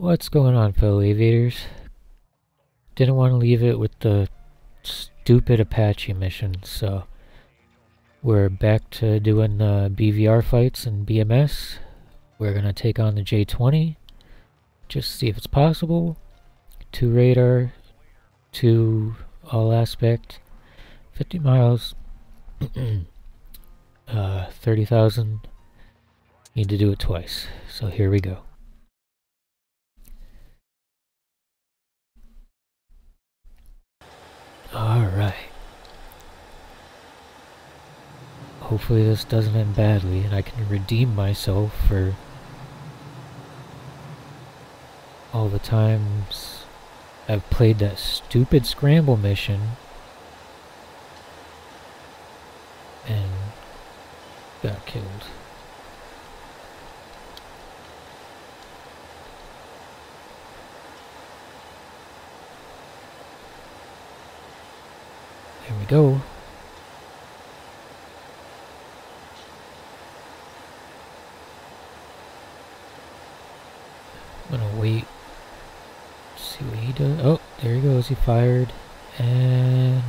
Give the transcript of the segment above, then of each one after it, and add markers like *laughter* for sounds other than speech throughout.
What's going on, fellow aviators? Didn't want to leave it with the stupid Apache mission, so we're back to doing the BVR fights and BMS. We're gonna take on the J-20, just see if it's possible. Two radar, two all aspect, 50 miles, *clears throat* uh, 30,000. Need to do it twice, so here we go. Alright. Hopefully this doesn't end badly and I can redeem myself for all the times I've played that stupid scramble mission and got killed. There we go. I'm gonna wait. See what he does. Oh, there he goes. He fired. And...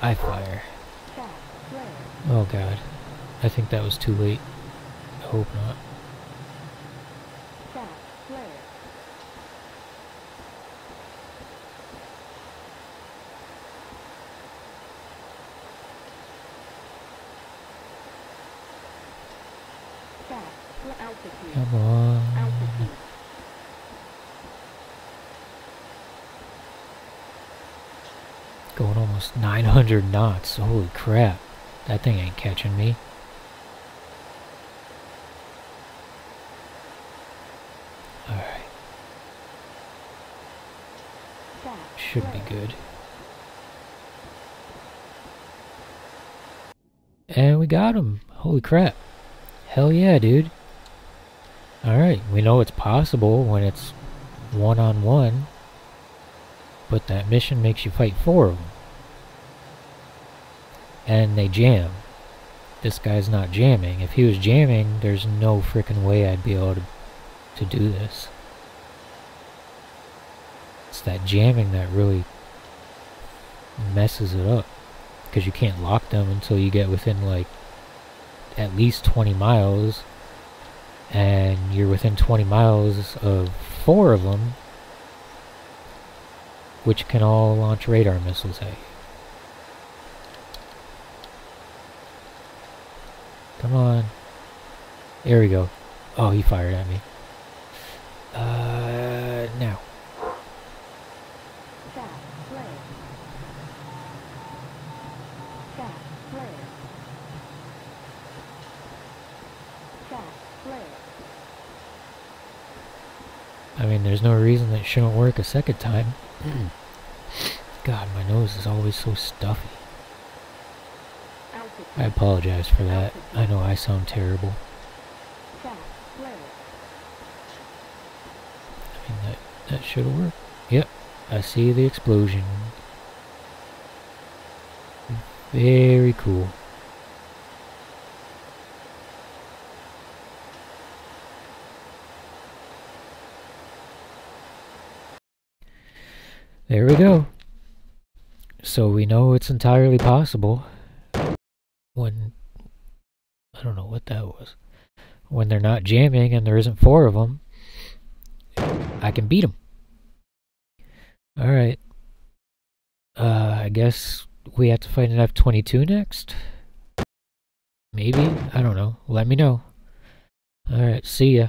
I fire. Oh god. I think that was too late. I hope not. Going almost 900 knots. Holy crap. That thing ain't catching me. Alright. Should be good. And we got him. Holy crap. Hell yeah, dude. Alright, we know it's possible when it's one-on-one. -on -one, but that mission makes you fight four of them. And they jam. This guy's not jamming. If he was jamming, there's no freaking way I'd be able to, to do this. It's that jamming that really messes it up. Because you can't lock them until you get within like at least 20 miles and you're within 20 miles of four of them which can all launch radar missiles at you. Come on. There we go. Oh, he fired at me. Uh, now. I mean, there's no reason that shouldn't work a second time. *clears throat* God, my nose is always so stuffy. I apologize for that. I know I sound terrible. I mean, that, that should work. Yep, I see the explosion. Very cool. There we go. So we know it's entirely possible when I don't know what that was. When they're not jamming and there isn't four of them, I can beat them. All right. Uh, I guess we have to fight an F-22 next? Maybe? I don't know. Let me know. Alright, see ya.